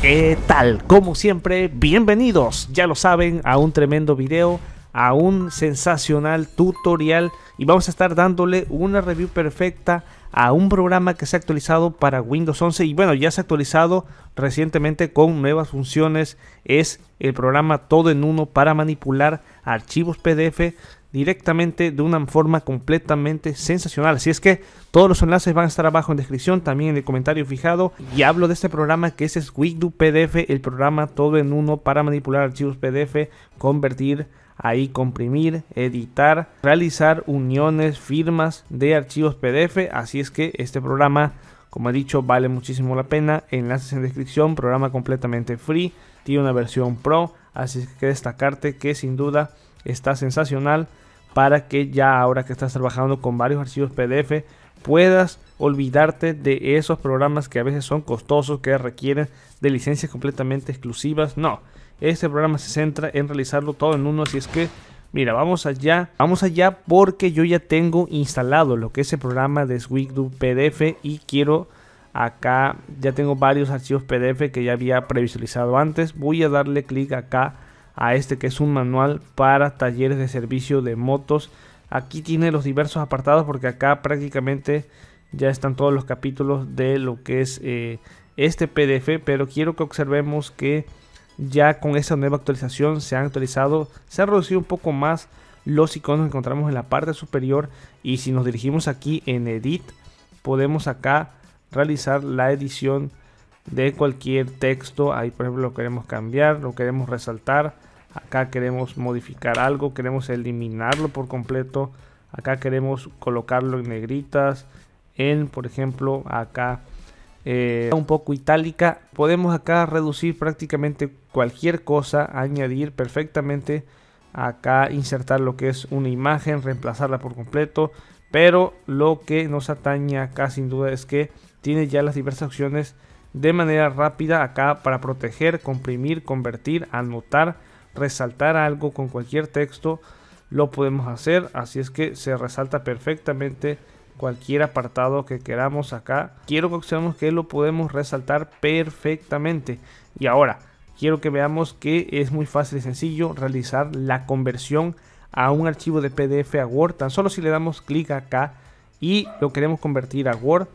¿Qué tal? Como siempre, bienvenidos, ya lo saben, a un tremendo video, a un sensacional tutorial y vamos a estar dándole una review perfecta a un programa que se ha actualizado para Windows 11 y bueno, ya se ha actualizado recientemente con nuevas funciones. Es el programa todo en uno para manipular archivos PDF directamente de una forma completamente sensacional. Así es que todos los enlaces van a estar abajo en descripción, también en el comentario fijado. Y hablo de este programa que es Squigdo PDF, el programa todo en uno para manipular archivos PDF, convertir ahí comprimir, editar, realizar uniones, firmas de archivos PDF. Así es que este programa, como he dicho, vale muchísimo la pena. Enlaces en descripción, programa completamente free, tiene una versión pro, así que destacarte que sin duda está sensacional para que ya ahora que estás trabajando con varios archivos PDF puedas olvidarte de esos programas que a veces son costosos, que requieren de licencias completamente exclusivas. No, este programa se centra en realizarlo todo en uno, así es que Mira, vamos allá, vamos allá porque yo ya tengo instalado lo que es el programa de Swigdo PDF y quiero acá, ya tengo varios archivos PDF que ya había previsualizado antes. Voy a darle clic acá a este que es un manual para talleres de servicio de motos. Aquí tiene los diversos apartados porque acá prácticamente ya están todos los capítulos de lo que es eh, este PDF, pero quiero que observemos que ya con esta nueva actualización se han actualizado, se ha reducido un poco más los iconos que encontramos en la parte superior y si nos dirigimos aquí en edit podemos acá realizar la edición de cualquier texto. Ahí por ejemplo lo queremos cambiar lo queremos resaltar. Acá queremos modificar algo queremos eliminarlo por completo. Acá queremos colocarlo en negritas en por ejemplo acá eh, un poco itálica. Podemos acá reducir prácticamente cualquier cosa, añadir perfectamente acá, insertar lo que es una imagen, reemplazarla por completo. Pero lo que nos atañe acá sin duda es que tiene ya las diversas opciones de manera rápida acá para proteger, comprimir, convertir, anotar, resaltar algo con cualquier texto. Lo podemos hacer, así es que se resalta perfectamente cualquier apartado que queramos acá. Quiero que observemos que lo podemos resaltar perfectamente. Y ahora, quiero que veamos que es muy fácil y sencillo realizar la conversión a un archivo de PDF a Word. Tan solo si le damos clic acá y lo queremos convertir a Word.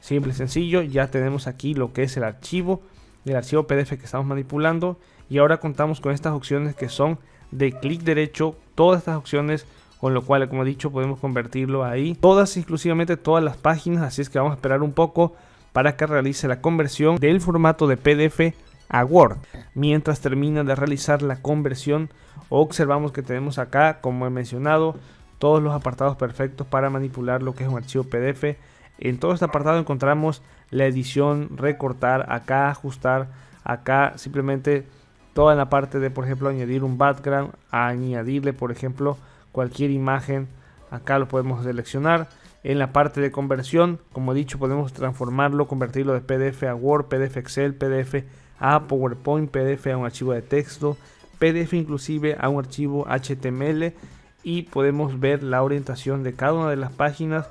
Simple y sencillo, ya tenemos aquí lo que es el archivo, el archivo PDF que estamos manipulando. Y ahora contamos con estas opciones que son de clic derecho. Todas estas opciones con lo cual como he dicho podemos convertirlo ahí. Todas exclusivamente todas las páginas así es que vamos a esperar un poco para que realice la conversión del formato de PDF a Word. Mientras termina de realizar la conversión observamos que tenemos acá como he mencionado todos los apartados perfectos para manipular lo que es un archivo PDF en todo este apartado encontramos la edición recortar acá ajustar acá simplemente toda la parte de por ejemplo añadir un background añadirle por ejemplo cualquier imagen acá lo podemos seleccionar. En la parte de conversión como he dicho podemos transformarlo convertirlo de pdf a word pdf excel pdf a powerpoint pdf a un archivo de texto pdf inclusive a un archivo html y podemos ver la orientación de cada una de las páginas.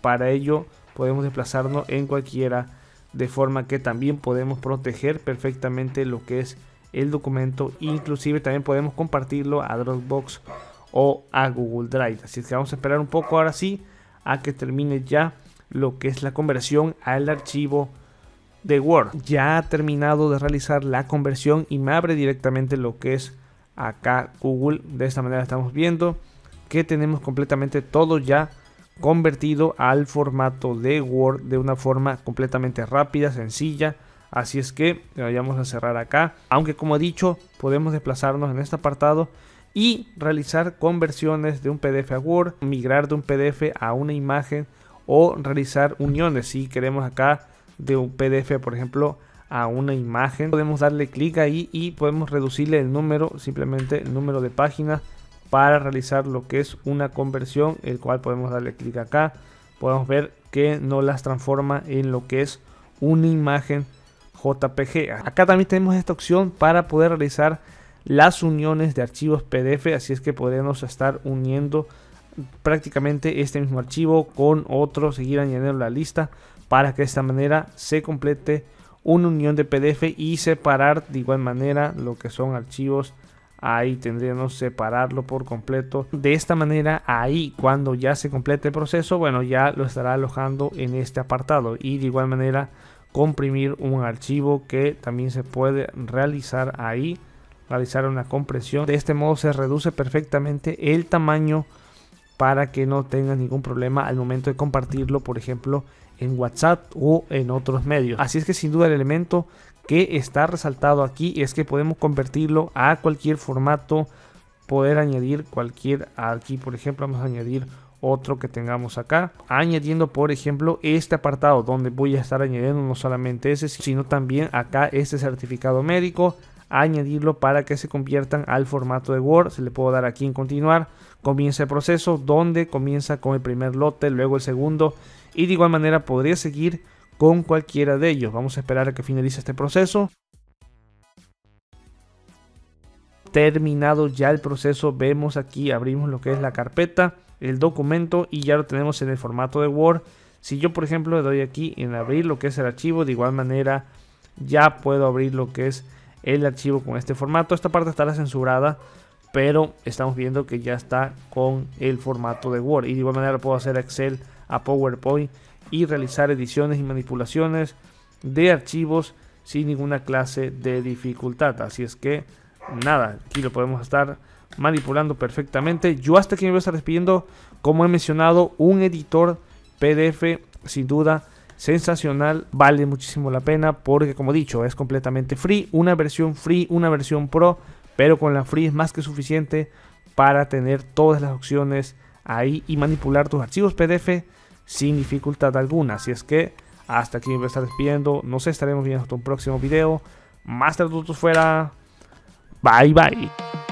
Para ello podemos desplazarnos en cualquiera de forma que también podemos proteger perfectamente lo que es el documento. Inclusive también podemos compartirlo a Dropbox o a Google Drive. Así que vamos a esperar un poco ahora sí a que termine ya lo que es la conversión al archivo de Word. Ya ha terminado de realizar la conversión y me abre directamente lo que es acá Google. De esta manera estamos viendo que tenemos completamente todo ya convertido al formato de Word de una forma completamente rápida, sencilla. Así es que vayamos a cerrar acá. Aunque como he dicho, podemos desplazarnos en este apartado y realizar conversiones de un PDF a Word, migrar de un PDF a una imagen o realizar uniones. Si queremos acá de un PDF, por ejemplo, a una imagen, podemos darle clic ahí y podemos reducirle el número, simplemente el número de páginas para realizar lo que es una conversión, el cual podemos darle clic acá. Podemos ver que no las transforma en lo que es una imagen JPG. Acá también tenemos esta opción para poder realizar las uniones de archivos PDF, así es que podemos estar uniendo prácticamente este mismo archivo con otro, seguir añadiendo la lista para que de esta manera se complete una unión de PDF y separar de igual manera lo que son archivos. Ahí tendríamos separarlo por completo. De esta manera ahí cuando ya se complete el proceso bueno ya lo estará alojando en este apartado y de igual manera comprimir un archivo que también se puede realizar ahí realizar una compresión. De este modo se reduce perfectamente el tamaño para que no tenga ningún problema al momento de compartirlo por ejemplo en WhatsApp o en otros medios. Así es que sin duda el elemento que está resaltado aquí es que podemos convertirlo a cualquier formato poder añadir cualquier aquí por ejemplo vamos a añadir otro que tengamos acá. Añadiendo por ejemplo este apartado donde voy a estar añadiendo no solamente ese sino también acá este certificado médico añadirlo para que se conviertan al formato de Word se le puedo dar aquí en continuar comienza el proceso donde comienza con el primer lote luego el segundo y de igual manera podría seguir con cualquiera de ellos. Vamos a esperar a que finalice este proceso. Terminado ya el proceso, vemos aquí, abrimos lo que es la carpeta, el documento y ya lo tenemos en el formato de Word. Si yo, por ejemplo, le doy aquí en abrir lo que es el archivo, de igual manera ya puedo abrir lo que es el archivo con este formato. Esta parte estará censurada, pero estamos viendo que ya está con el formato de Word. Y de igual manera puedo hacer Excel a PowerPoint y realizar ediciones y manipulaciones de archivos sin ninguna clase de dificultad. Así es que nada, aquí lo podemos estar manipulando perfectamente. Yo hasta aquí me voy a estar despidiendo, como he mencionado, un editor PDF sin duda sensacional, vale muchísimo la pena porque como dicho es completamente free, una versión free, una versión pro, pero con la free es más que suficiente para tener todas las opciones ahí y manipular tus archivos PDF sin dificultad alguna. Así es que hasta aquí me voy a estar despidiendo. Nos estaremos viendo hasta un próximo video. Master Tutos fuera. Bye bye.